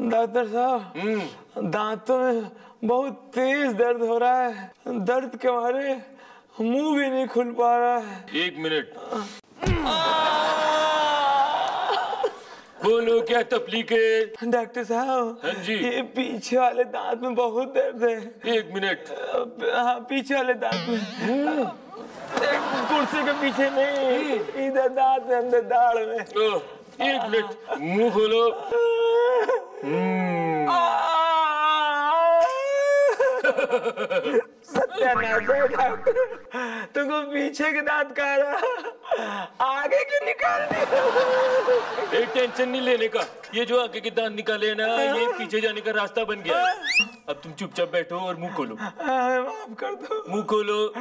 Doctor साहब दांतों में बहुत तेज दर्द हो रहा है। दर्द के मारे मुँह भी नहीं खुल पा रहा है। एक मिनट। बोलो क्या तकलीफ़ है? डॉक्टर साहब हाँ जी। ये पीछे वाले दांत में बहुत दर्द है। एक मिनट। हाँ पीछे वाले दांत में। कुर्सी के पीछे नहीं इधर दांत में अंदर दाढ़ में। एक मिनट। मुँह खोलो। डॉक्टर तुमको पीछे के दांत कह रहा आगे के निकाल दिया एक टेंशन नहीं लेने का। ये जो आगे के दांत निकाले ना ये पीछे जाने का रास्ता बन गया। अब तुम चुपचाप बैठो और मुँह खोलो। माफ़ कर दो। मुँह खोलो।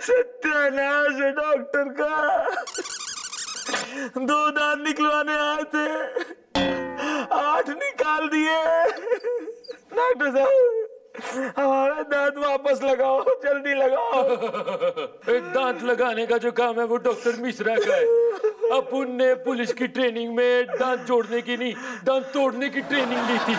सत्यानाश है डॉक्टर का। दो दांत निकलवाने आए थे। आठ निकाल दिए। डॉक्टर साहब, हमारा दांत वापस लगाओ, जल्दी लगाओ। दांत लगाने का जो काम है, वो डॉक्टर मिश्रा का है। अपन ने पुलिस की ट्रेनिंग में दांत जोड़ने की नहीं, दांत तोड़ने की ट्रेनिंग ली थी।